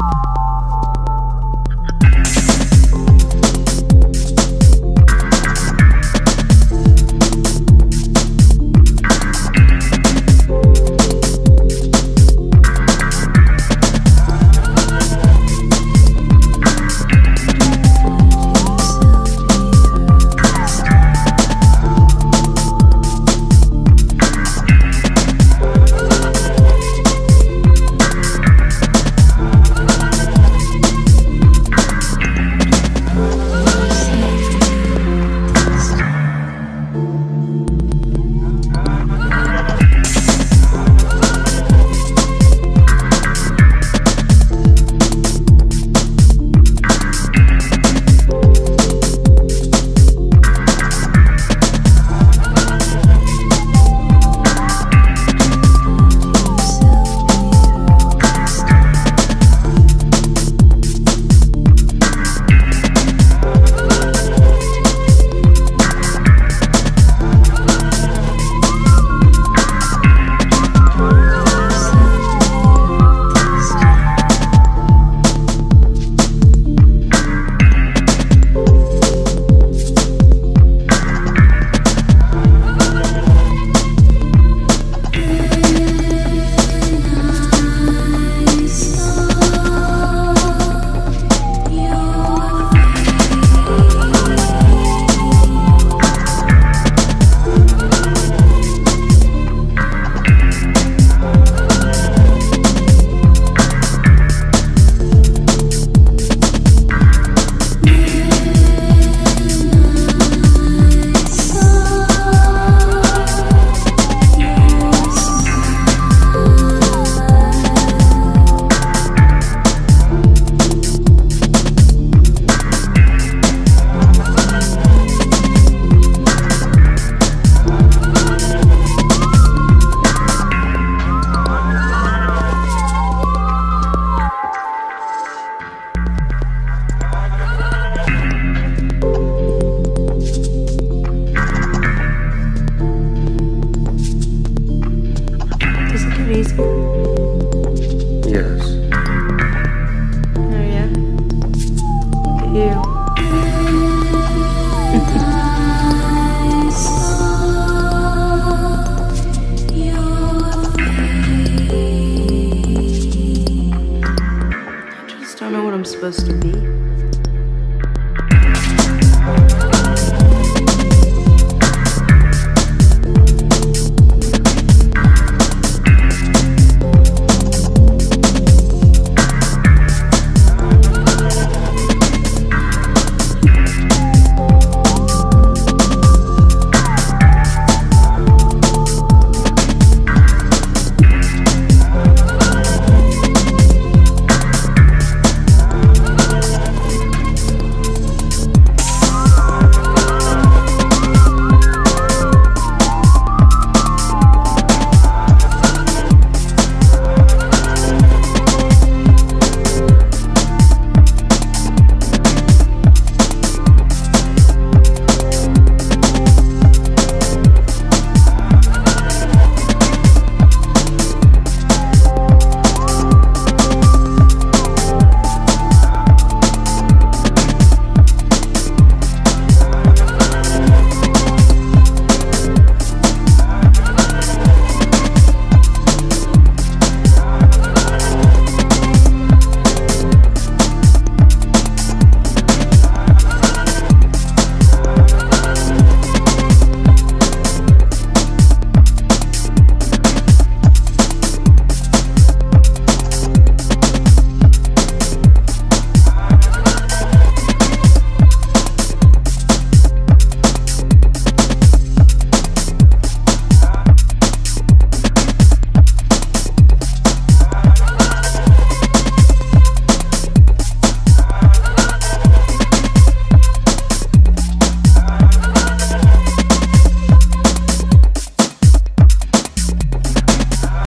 you supposed to be.